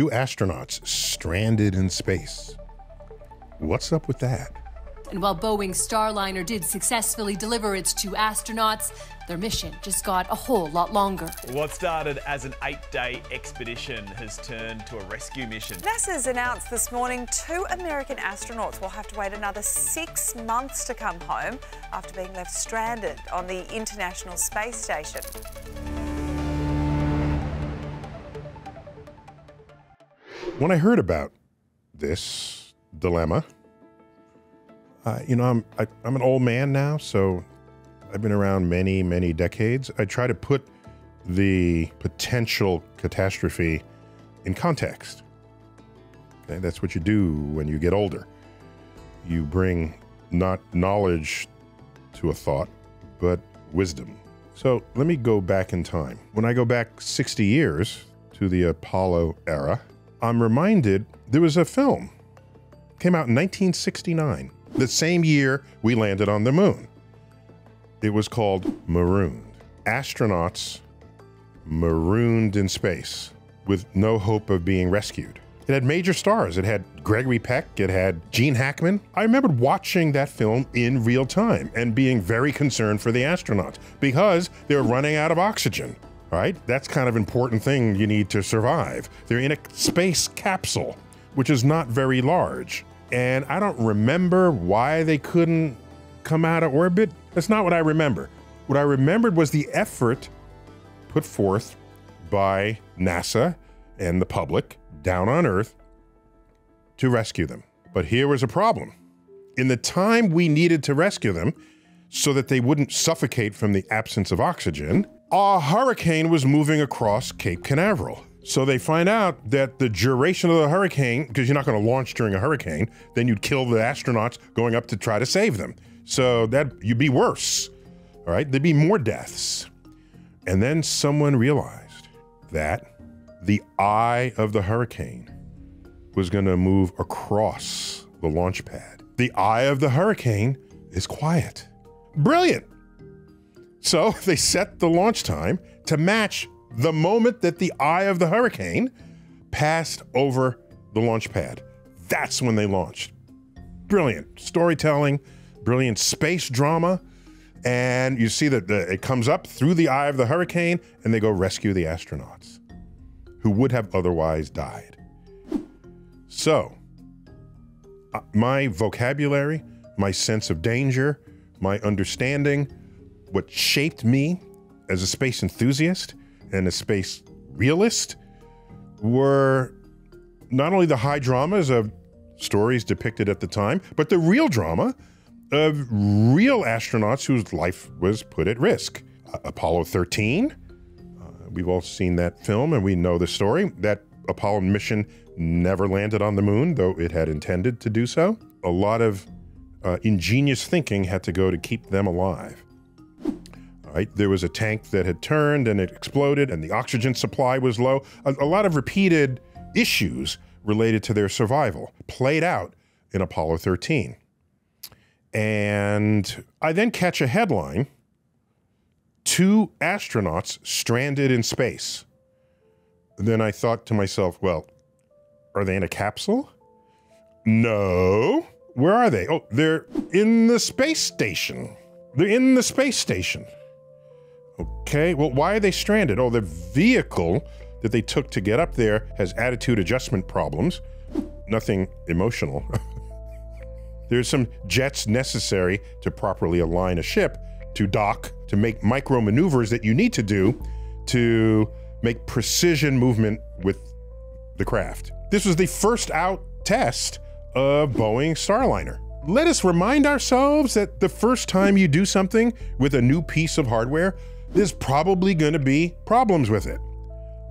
two astronauts stranded in space. What's up with that? And while Boeing's Starliner did successfully deliver its two astronauts, their mission just got a whole lot longer. What started as an eight day expedition has turned to a rescue mission. NASA's announced this morning two American astronauts will have to wait another six months to come home after being left stranded on the International Space Station. When I heard about this dilemma, uh, you know, I'm I, I'm an old man now, so I've been around many many decades. I try to put the potential catastrophe in context. Okay, that's what you do when you get older. You bring not knowledge to a thought, but wisdom. So let me go back in time. When I go back 60 years to the Apollo era, I'm reminded there was a film came out in 1969, the same year we landed on the moon. It was called Marooned. Astronauts marooned in space with no hope of being rescued. It had major stars. It had Gregory Peck. It had Gene Hackman. I remembered watching that film in real time and being very concerned for the astronauts because they were running out of oxygen. Right? That's kind of important thing you need to survive. They're in a space capsule, which is not very large. And I don't remember why they couldn't come out of orbit. That's not what I remember. What I remembered was the effort put forth by NASA and the public down on Earth to rescue them. But here was a problem. In the time we needed to rescue them, so that they wouldn't suffocate from the absence of oxygen, a hurricane was moving across Cape Canaveral. So they find out that the duration of the hurricane, because you're not going to launch during a hurricane, then you'd kill the astronauts going up to try to save them. So that you'd be worse. All right, there'd be more deaths. And then someone realized that the eye of the hurricane was going to move across the launch pad. The eye of the hurricane is quiet. Brilliant. So they set the launch time to match the moment that the eye of the hurricane passed over the launch pad. That's when they launched. Brilliant storytelling, brilliant space drama. And you see that it comes up through the eye of the hurricane, and they go rescue the astronauts who would have otherwise died. So, uh, my vocabulary, my sense of danger, my understanding, what shaped me as a space enthusiast and a space realist were not only the high dramas of stories depicted at the time, but the real drama of real astronauts whose life was put at risk. Uh, Apollo 13, uh, we've all seen that film and we know the story. That Apollo mission never landed on the moon, though it had intended to do so. A lot of uh, ingenious thinking had to go to keep them alive. Right, there was a tank that had turned and it exploded, and the oxygen supply was low. A, a lot of repeated issues related to their survival played out in Apollo 13. And I then catch a headline two astronauts stranded in space. Then I thought to myself, well, are they in a capsule? No. Where are they? Oh, they're in the space station. They're in the space station. Okay, well, why are they stranded? Oh, the vehicle that they took to get up there has attitude adjustment problems. Nothing emotional. There's some jets necessary to properly align a ship, to dock, to make micro maneuvers that you need to do to make precision movement with the craft. This was the first out test of Boeing Starliner. Let us remind ourselves that the first time you do something with a new piece of hardware, there's probably going to be problems with it.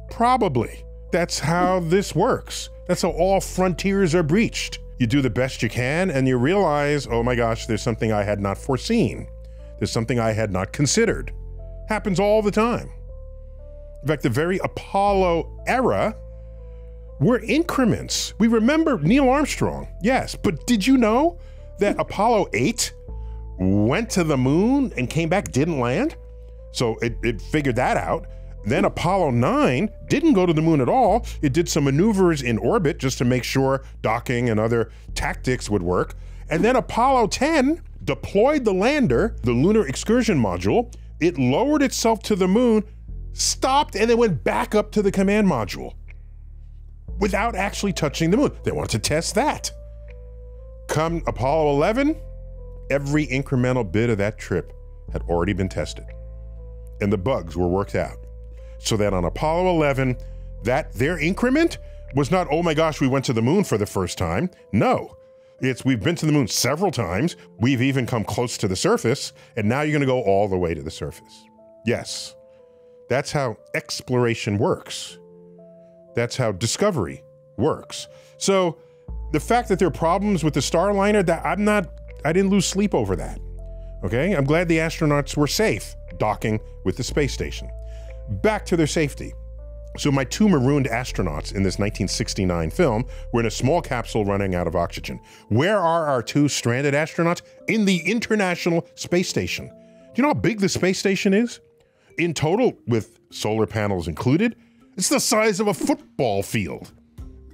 Probably. That's how this works. That's how all frontiers are breached. You do the best you can and you realize, oh my gosh, there's something I had not foreseen. There's something I had not considered. Happens all the time. In fact, the very Apollo era were increments. We remember Neil Armstrong, yes, but did you know that Apollo 8 went to the moon and came back, didn't land? So it, it figured that out. Then Apollo 9 didn't go to the moon at all. It did some maneuvers in orbit just to make sure docking and other tactics would work. And then Apollo 10 deployed the lander, the Lunar Excursion Module. It lowered itself to the moon, stopped, and then went back up to the command module without actually touching the moon. They wanted to test that. Come Apollo 11, every incremental bit of that trip had already been tested and the bugs were worked out. So that on Apollo 11, that their increment was not, oh my gosh, we went to the moon for the first time. No. It's we've been to the moon several times. We've even come close to the surface, and now you're going to go all the way to the surface. Yes. That's how exploration works. That's how discovery works. So the fact that there are problems with the Starliner, that I'm not I didn't lose sleep over that. Okay? I'm glad the astronauts were safe docking with the space station. Back to their safety. So, my two marooned astronauts in this 1969 film were in a small capsule running out of oxygen. Where are our two stranded astronauts? In the International Space Station. Do you know how big the space station is? In total, with solar panels included, it's the size of a football field.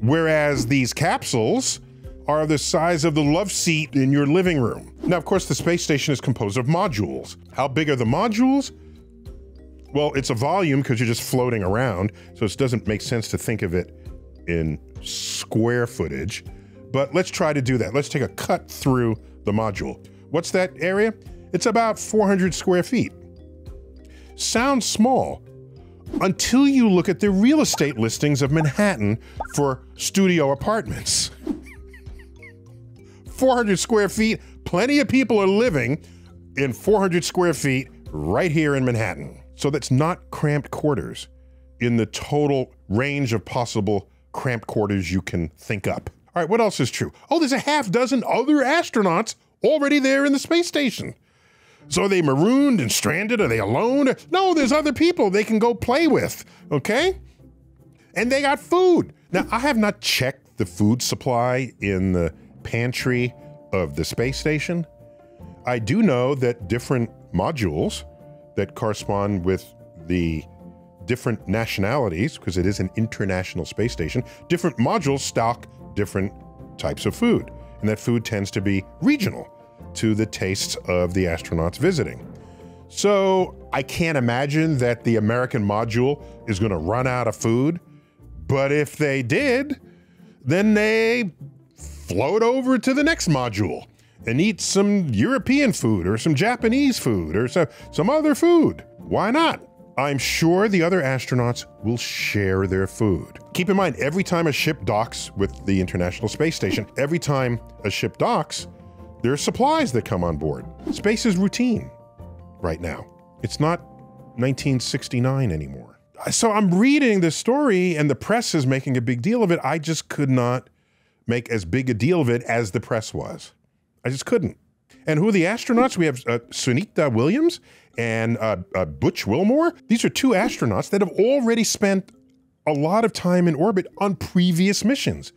Whereas these capsules are the size of the love seat in your living room. Now, of course, the space station is composed of modules. How big are the modules? Well, it's a volume because you're just floating around, so it doesn't make sense to think of it in square footage. But let's try to do that. Let's take a cut through the module. What's that area? It's about 400 square feet. Sounds small until you look at the real estate listings of Manhattan for studio apartments. 400 square feet, plenty of people are living in 400 square feet right here in Manhattan. So that's not cramped quarters in the total range of possible cramped quarters you can think up. All right, what else is true? Oh, there's a half dozen other astronauts already there in the space station. So are they marooned and stranded? Are they alone? No, there's other people they can go play with, okay? And they got food. Now, I have not checked the food supply in the pantry of the space station. I do know that different modules that correspond with the different nationalities, because it is an international space station, different modules stock different types of food. And that food tends to be regional to the tastes of the astronauts visiting. So I can't imagine that the American module is going to run out of food. But if they did, then they float over to the next module and eat some European food or some Japanese food or some, some other food. Why not? I'm sure the other astronauts will share their food. Keep in mind, every time a ship docks with the International Space Station, every time a ship docks, there are supplies that come on board. Space is routine right now. It's not 1969 anymore. So I'm reading this story and the press is making a big deal of it. I just could not make as big a deal of it as the press was. I just couldn't. And who are the astronauts? We have uh, Sunita Williams and uh, uh, Butch Wilmore. These are two astronauts that have already spent a lot of time in orbit on previous missions.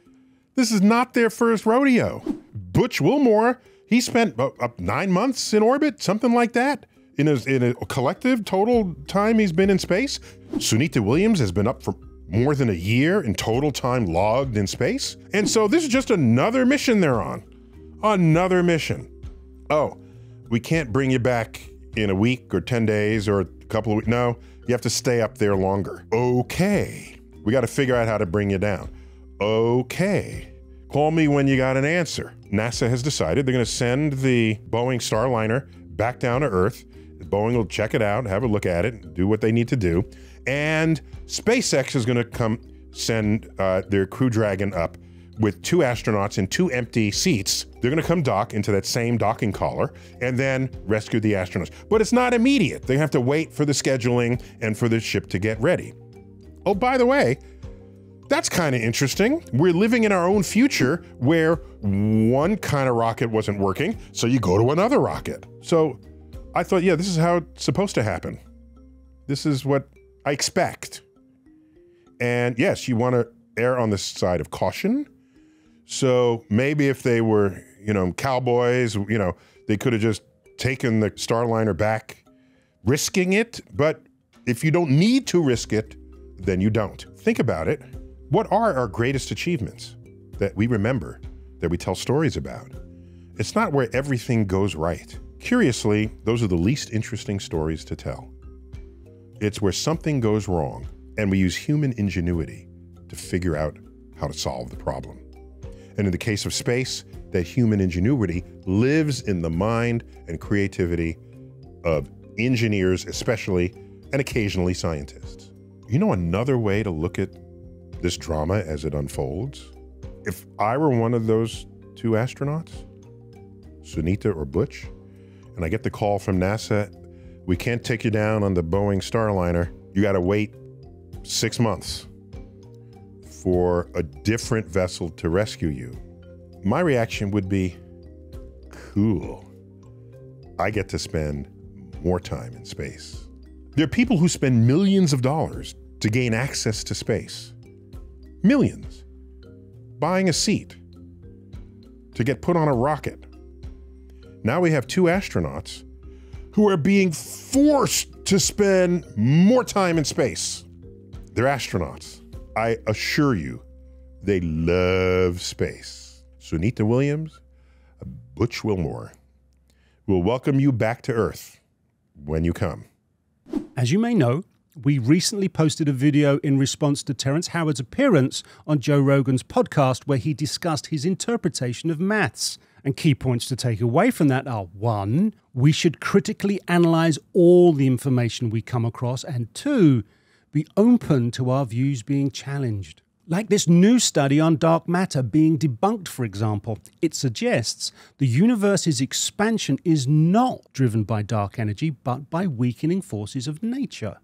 This is not their first rodeo. Butch Wilmore, he spent uh, nine months in orbit, something like that, in a, in a collective total time he's been in space. Sunita Williams has been up for more than a year in total time logged in space. And so this is just another mission they're on. Another mission. Oh, we can't bring you back in a week or 10 days or a couple of weeks. No, you have to stay up there longer. Okay. We got to figure out how to bring you down. Okay. Call me when you got an answer. NASA has decided they're going to send the Boeing Starliner back down to Earth. Boeing will check it out, have a look at it, do what they need to do. And SpaceX is going to come send uh, their Crew Dragon up with two astronauts in two empty seats. They're going to come dock into that same docking collar and then rescue the astronauts. But it's not immediate. They have to wait for the scheduling and for the ship to get ready. Oh, by the way, that's kind of interesting. We're living in our own future where one kind of rocket wasn't working, so you go to another rocket. So I thought, yeah, this is how it's supposed to happen. This is what I expect. And yes, you want to err on the side of caution. So maybe if they were, you know, cowboys, you know, they could have just taken the Starliner back, risking it. But If you don't need to risk it, then you don't. Think about it. What are our greatest achievements that we remember, that we tell stories about? It's not where everything goes right. Curiously, those are the least interesting stories to tell. It's where something goes wrong and we use human ingenuity to figure out how to solve the problem. And in the case of space, that human ingenuity lives in the mind and creativity of engineers, especially, and occasionally scientists. You know, another way to look at this drama as it unfolds? If I were one of those two astronauts, Sunita or Butch, and I get the call from NASA, we can't take you down on the Boeing Starliner. You got to wait six months for a different vessel to rescue you. My reaction would be cool. I get to spend more time in space. There are people who spend millions of dollars to gain access to space. Millions. Buying a seat to get put on a rocket. Now we have two astronauts who are being forced to spend more time in space. They're astronauts. I assure you, they love space. Sunita Williams, Butch Wilmore will welcome you back to Earth when you come. As you may know, we recently posted a video in response to Terrence Howard's appearance on Joe Rogan's podcast where he discussed his interpretation of maths. And key points to take away from that are one, we should critically analyze all the information we come across, and two, be open to our views being challenged. Like this new study on dark matter being debunked, for example, it suggests the universe's expansion is not driven by dark energy, but by weakening forces of nature.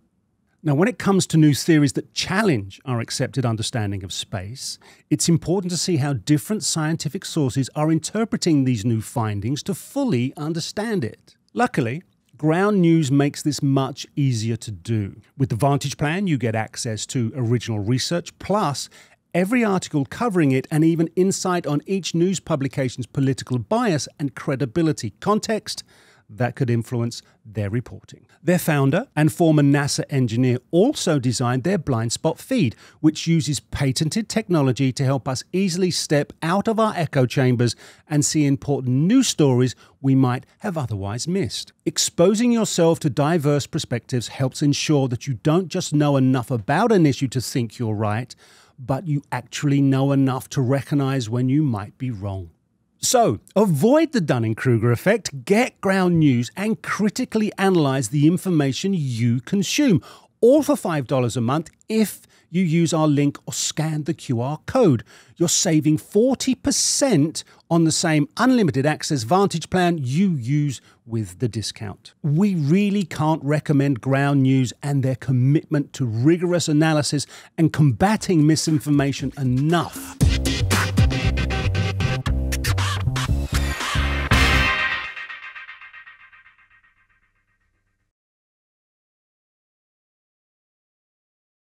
Now, when it comes to new theories that challenge our accepted understanding of space, it's important to see how different scientific sources are interpreting these new findings to fully understand it. Luckily, Ground News makes this much easier to do. With the Vantage Plan, you get access to original research, plus every article covering it, and even insight on each news publication's political bias and credibility. Context that could influence their reporting. Their founder and former NASA engineer also designed their blind spot feed, which uses patented technology to help us easily step out of our echo chambers and see important news stories we might have otherwise missed. Exposing yourself to diverse perspectives helps ensure that you don't just know enough about an issue to think you're right, but you actually know enough to recognize when you might be wrong. So, avoid the Dunning Kruger effect, get ground news, and critically analyze the information you consume, all for $5 a month if you use our link or scan the QR code. You're saving 40% on the same unlimited access Vantage plan you use with the discount. We really can't recommend Ground News and their commitment to rigorous analysis and combating misinformation enough.